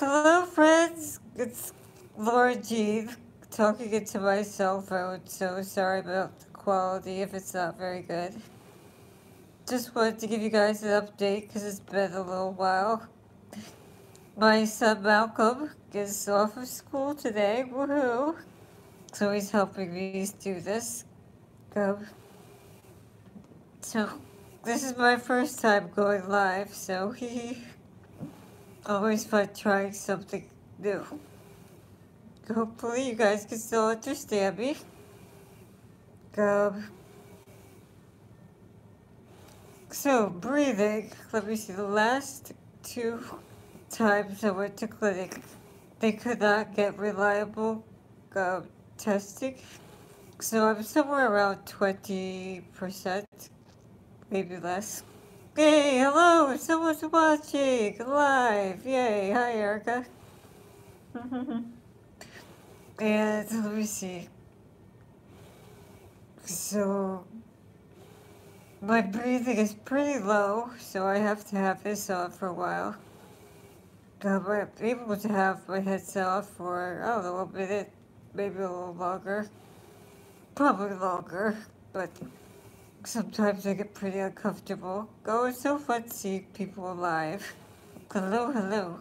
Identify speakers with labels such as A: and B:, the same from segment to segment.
A: Hello, friends. It's Laura Jean talking into my cell phone, so sorry about the quality if it's not very good. Just wanted to give you guys an update because it's been a little while. My son Malcolm is off of school today, woohoo! So he's helping me do this. Um, so, this is my first time going live, so he always fun trying something new. Hopefully you guys can still understand me. Um, so, breathing. Let me see. The last two times I went to clinic, they could not get reliable um, testing. So I'm somewhere around 20%, maybe less. Hey, hello, someone's watching live. Yay, hi Erica. and let me see. So my breathing is pretty low, so I have to have this on for a while. I'm able to have my headset off for, I don't know, a minute, maybe a little longer. Probably longer, but sometimes I get pretty uncomfortable. Oh, so fun to see people alive. Hello, hello.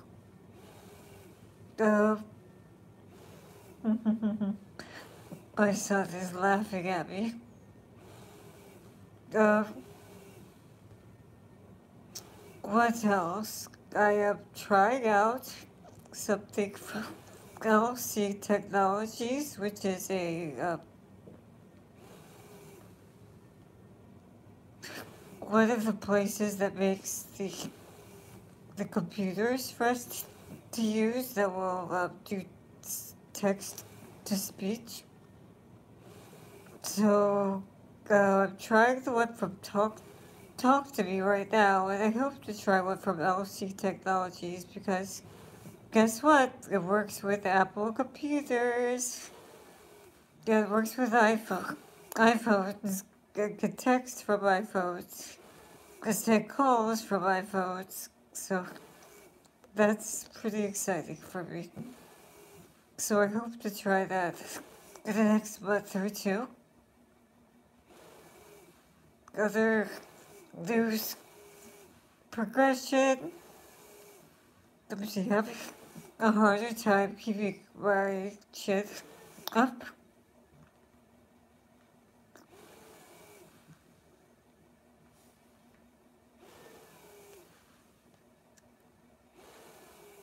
A: Uh, my son is laughing at me. Uh, what else? I am trying out something from LC Technologies, which is a uh, one of the places that makes the the computers for us to use that will uh, do text to speech. So uh, I'm trying the one from Talk Talk to Me right now, and I hope to try one from LC Technologies because guess what? It works with Apple computers. Yeah, it works with iPhone. iPhones get text from iPhones. I take calls from iPhones. So that's pretty exciting for me. So I hope to try that in the next month or two. Other news progression. See, having a harder time keeping my chin up.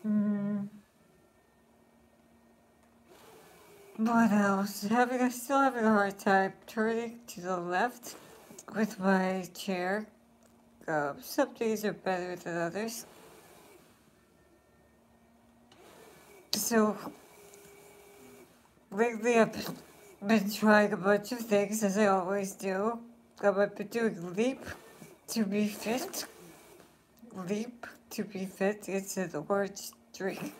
A: Hmm. What else? Having I still having a hard time turning to the left with my chair. Um, some days are better than others. So lately I've been trying a bunch of things as I always do. Um, I've been doing leap to be fit. Leap to be fit. It's an orange drink,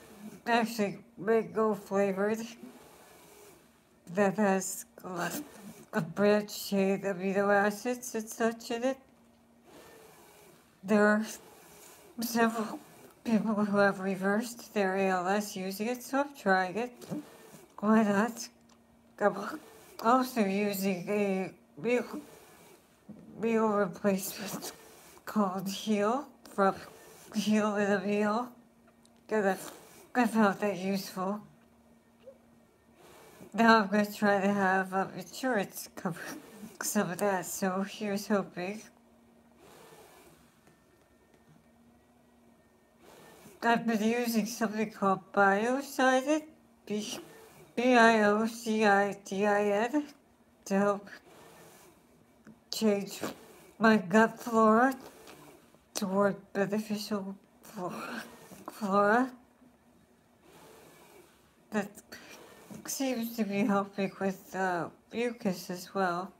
A: actually mango flavored, that has a, branched chain amino acids and such in it. There are several people who have reversed their ALS using it, so I'm trying it. Why not? I'm also using a meal, meal replacement called Heal from Heal in a Meal. Because I, I found that useful. Now I'm going to try to have um, insurance cover some of that, so here's hoping. I've been using something called Biocidin, B- B-I-O-C-I-D-I-N, to help change my gut flora toward beneficial flora that seems to be helping with uh, mucus as well.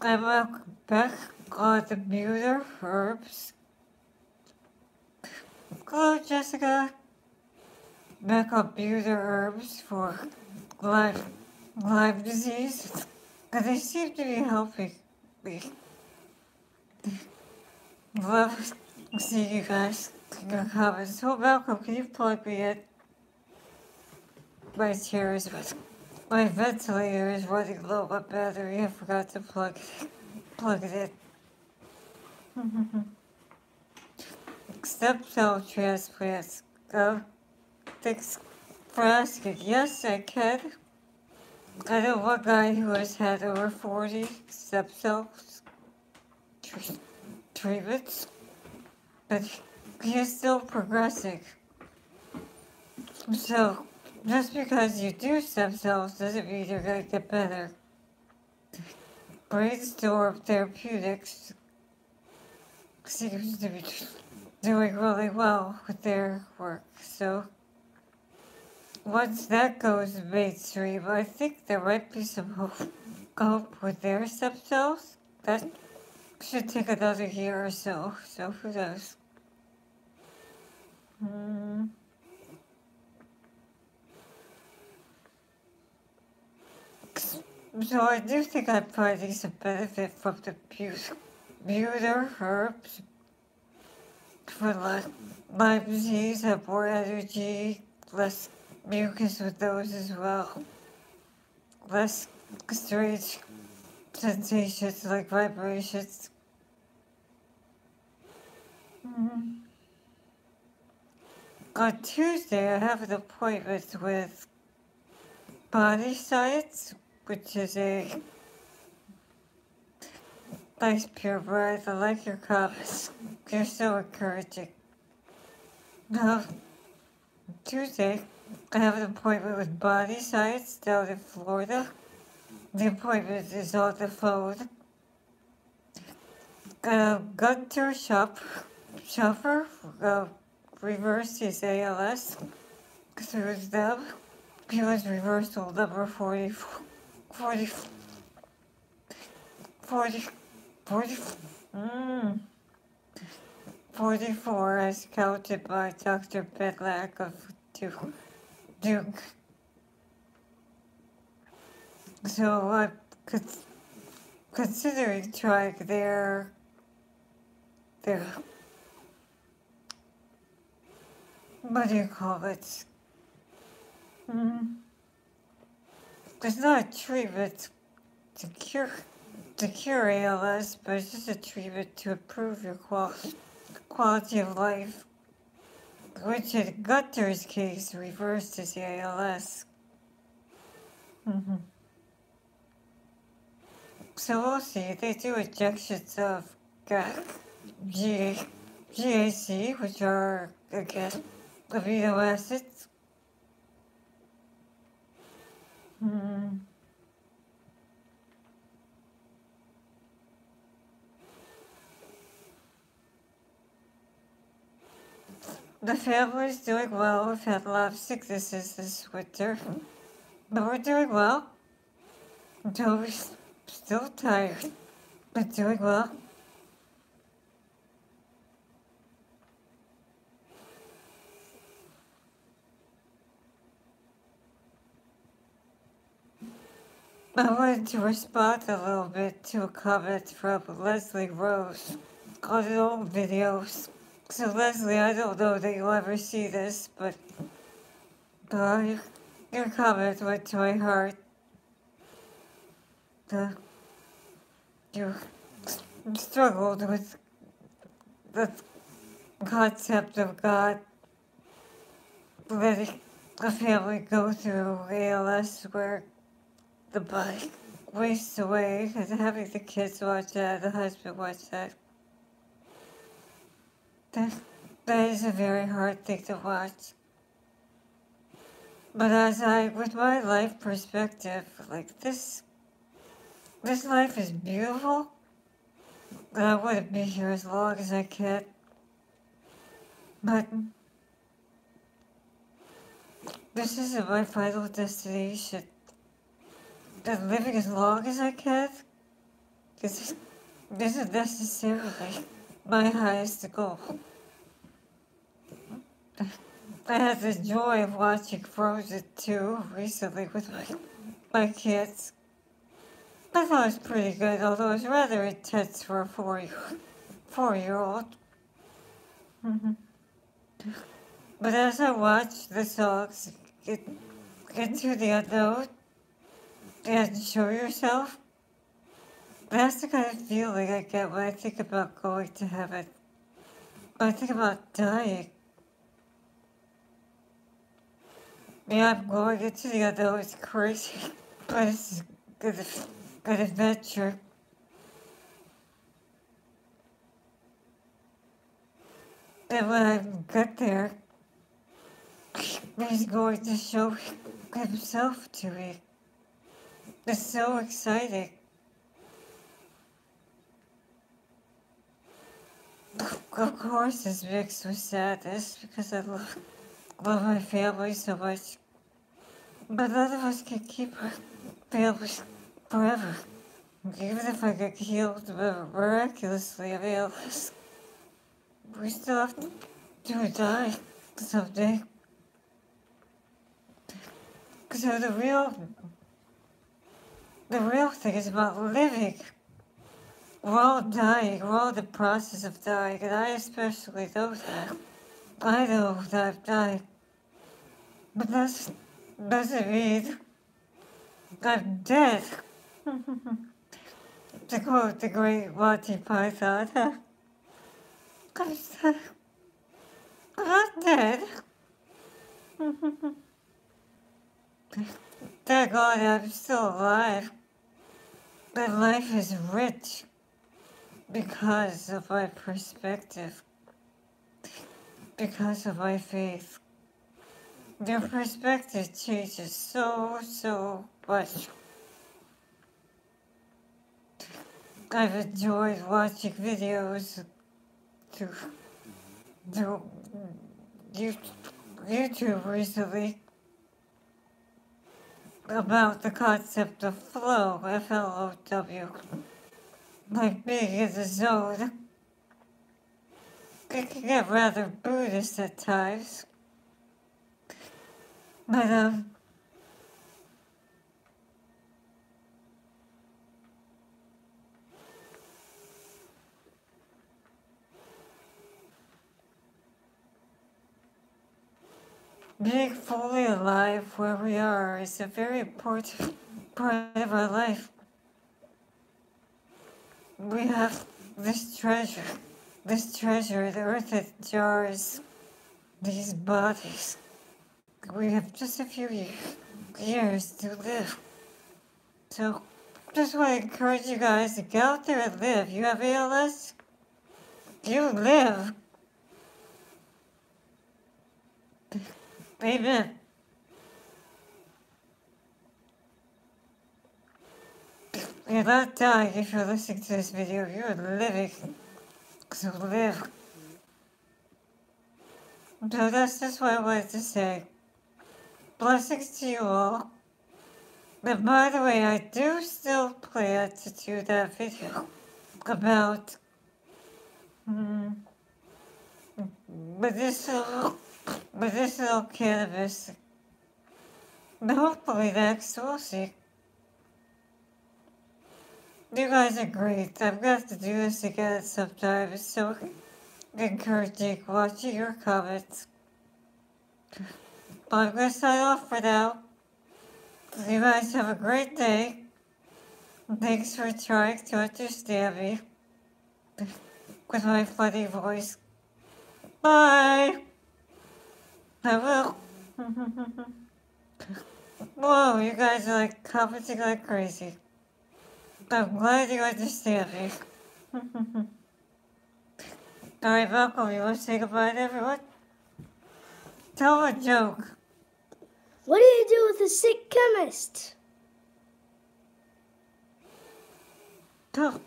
A: I'm back on the Buhner herbs. Hello, Jessica. Back on Buhner herbs for Lyme, Lyme disease. And they seem to be helping me. Love see you guys. your comments. So Malcolm, can you plug me in? My chair is my ventilator is running low on battery. I forgot to plug plug it in. Stem cell transplants. Uh, thanks for asking. Yes, I can. I know one guy who has had over 40 stem cells treatments, but he is still progressing. So, just because you do stem cells doesn't mean you're going to get better. Brainstorm Therapeutics seems to be doing really well with their work. So once that goes mainstream, I think there might be some hope, hope with their stem cells. Should take another year or so. So who knows? Hmm. So I do think I'm finding some benefit from the Buhner herbs for like Lyme disease, have more energy, less mucus with those as well. Less strange sensations like vibrations. Mm-hmm. On Tuesday, I have an appointment with Body Science, which is a nice purebred. I like your comments. You're so encouraging. Now, Tuesday, I have an appointment with Body Science down in Florida. The appointment is on the phone. Uh, Gunter Shop, Shopper uh, reversed his ALS through them. He was reversal number 40, 40, 40, 40, mm, 44 as counted by Dr. Bedlack of Duke. Duke. So I'm considering trying their, their, what do you call it? Mm. It's not a treatment to cure to cure ALS, but it's just a treatment to improve your quality quality of life, which in Gunter's case reversed his ALS. Mm-hmm. So we'll see. They do injections of GA, GAC, which are, again, amino acids. Hmm. The family's doing well. We've had a lot of sicknesses this winter. But we're doing well. Toby's still tired, but doing well. I wanted to respond a little bit to a comment from Leslie Rose on an old videos. So Leslie, I don't know that you'll ever see this, but uh, your, comment went to my heart. The, you struggled with the concept of God letting a family go through ALS where the body wastes away and having the kids watch that, the husband watch that. That, that is a very hard thing to watch. But as I, with my life perspective, like this, this life is beautiful. I want to be here as long as I can. But this isn't my final destination. And living as long as I can, this, is, this is necessarily my highest goal. I had the joy of watching Frozen 2 recently with my, my kids. I thought it was pretty good, although it's rather intense for a four, four year old. Mm-hmm. But as I watch the songs get, get to the unknown and show yourself, that's the kind of feeling I get when I think about going to heaven. When I think about dying. Yeah, I'm going into the unknown. It's crazy, but it's good, good adventure. And when I get there, he's going to show himself to me. It's so exciting. Of course, it's mixed with sadness because I love, love my family so much. But none of us can keep our families forever. Even if I get healed miraculously, I mean, we still have to die someday. So the real, the real thing is about living. We're all dying. We're all in the process of dying, and I especially know that. I know that I'm dying. But that doesn't mean I'm dead. to quote the great Monty Python, I'm. I'm not dead. Thank God I'm still alive. My life is rich because of my perspective, because of my faith. Your perspective changes so, so much. I've enjoyed watching videos to, to YouTube recently about the concept of flow, F-L-O-W like being in the zone. It can get rather Buddhist at times. But, um, being fully alive where we are is a very important part of our life we have this treasure, this treasure, the earth that jars these bodies. We have just a few years to live. So, just want to encourage you guys to get out there and live. You have ALS? You live. Amen. You're not dying if you're listening to this video. You're living. So live. So that's just what I wanted to say. Blessings to you all. And by the way, I do still plan to do that video about mm, medicinal, medicinal cannabis. And hopefully next see. You guys are great. I'm to have to do this again sometime. It's so encouraging watching your comments. But I'm to sign off for now. You guys have a great day. Thanks for trying to understand me with my funny voice. Bye! I will. Whoa, you guys are like commenting like crazy. I'm glad you understand me. Alright, Malcolm, you want to say goodbye to everyone? Tell a joke.
B: What do you do with a sick chemist?
A: Go.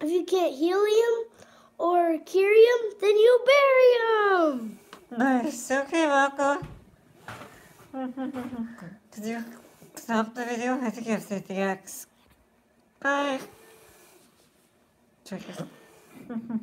B: If you can't heal him or cure him, then you bury him.
A: Nice. Okay, Marco. Did you stop the video? I think you have the X. Bye. Check it.